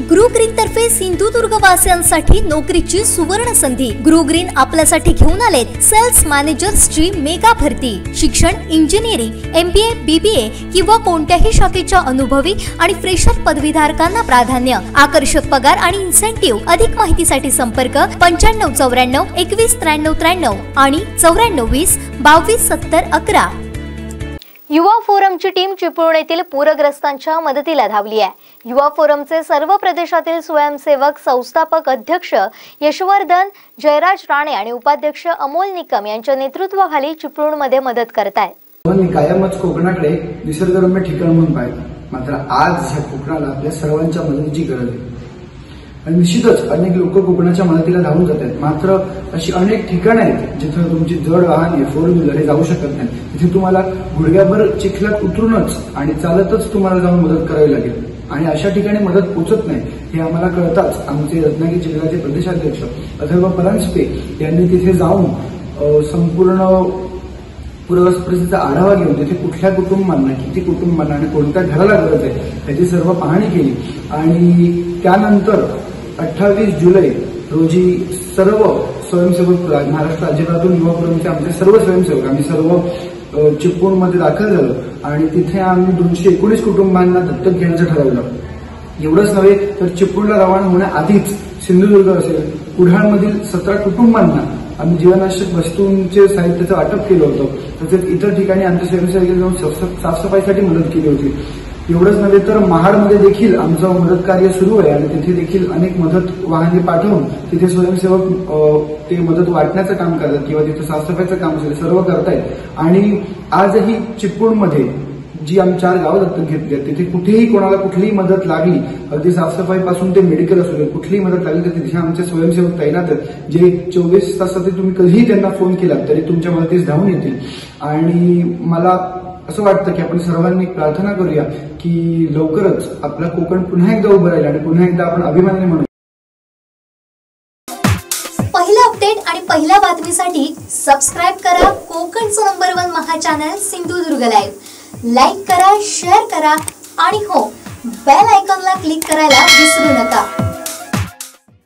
ग्रू green तर्फे सिंधुदुर्ग वासियांसाठी नोकरीची सुवर्ण संधी. ग्रू ग्रीन आपल्यासाठी घेऊन आलेत सेल्स मॅनेजर्सची मेगा भरती. शिक्षण engineering M B A B बी ए किंवा कोणत्याही शाखेच्या अनुभवी आणि फ्रेशर पदवीधारकांना प्राधान्य. आकर्षक पगार आणि इन्सेंटिव्ह अधिक माहितीसाठी संपर्क पंच्याण्णव चौऱ्याण्णव एकवीस त्र्याण्णव त्र्याण्णव आणि चौऱ्याण्णव वीस बावीस सत्तर अकरा. युवा फोरमची टीम चिपळूण येथील पूरग्रस्तांच्या मदतीला धावली आहे. युवा फोरमचे सर्व प्रदेशातील स्वयंसेवक संस्थापक अध्यक्ष यशवर्धन जयराज राणे आणि उपाध्यक्ष अमोल निकम यांच्या नेतृत्वाखाली चिपळूणमध्ये मदत करत आहेत. मी कायमच कोकणाकडे निसर्गरम्य ठिकाण म्हणून पाहिलं मात्र आज ह्या कोकणाला आपल्या सर्वांच्या मदतीची गरज आहे. आणि निश्चितच अनेक लोक कोकणाच्या मदतीला धावून जात आहेत मात्र अशी अनेक ठिकाणं आहेत जिथं तुमची जड वाहन आहे फोर व्हीलर हे जाऊ शकत नाही तिथे तुम्हाला गुडघ्याभर चिखलात उतरूनच आणि चालतच तुम्हाला जाऊन मदत करावी लागेल. आणि अशा ठिकाणी मदत पोचत नाही हे आम्हाला कळताच. आमचे रत्नागिरी जिल्ह्याचे प्रदेशाध्यक्ष अथर्व परांजपे यांनी तिथे जाऊन संपूर्ण पूर्वग्रस्त परिस्थितीचा आढावा घेऊन तिथे कुठल्या कुटुंबांना किती कुटुंबांना आणि कोणत्या घराला गरज आहे त्याची सर्व पाहणी केली. आणि त्यानंतर अठ्ठावीस जुलै रोजी सर्व स्वयंसेवक महाराष्ट्र राज्यभरातून युवा फोरमचे आमचे सर्व स्वयंसेवक आम्ही सर्व अ, दाखल झालो. आणि तिथे आम्ही दोनशे एकोणीस कुटुंबांना दत्तक घेण्याचं ठरवलं. एवढंच नव्हे तर चिपळूणला रवाना होण्याआधीच सिंधुदुर्ग असेल कुढाळमधील सतरा कुटुंबांना आम्ही जीवनावश्यक वस्तूंचे साहित्याचं वाटप केलं होतं. तसेच इतर ठिकाणी आमच्या स्वयंसेवकांनी जाऊन साफसफाईसाठी मदत केली होती. एवढंच नव्हे तर महाडमध्ये देखील आमचं मदत कार्य सुरू आहे आणि तिथे देखील अनेक मदत वाहने पाठवून तिथे स्वयंसेवक ते मदत वाटण्याचं काम करतात किंवा तिथे साफसफाईचं काम असेल सर्व करतायत. आणि आजही चिपळूणमध्ये जी आम्ही चार गावं दत्तक घेतली आहेत तिथे कुठेही कोणाला कुठलीही मदत लागली अगदी साफसफाईपासून ते मेडिकल असू दे कुठलीही मदत लागली तर तिथे आमचे स्वयंसेवक तैनात आहेत जे चोवीस तासात तुम्ही कधीही त्यांना फोन केला तरी तुमच्या मदतीस धावून येतील. आणि मला असं वाटतं की आपण सर्वांनी प्रार्थना करूया की लवकरच आपला कोकण पुन्हा एकदा उभं राहील आणि पुन्हा एकदा आपण अभिमानाने म्हणू. पहिला अपडेट आणि पहिल्या बातमीसाठी सबस्क्राईब करा कोकणचं नंबर वन महा चॅनल सिंधुदुर्ग लाईव्ह लाईक करा शेअर करा आणि हो बेल आयकॉनला क्लिक करायला विसरू नका.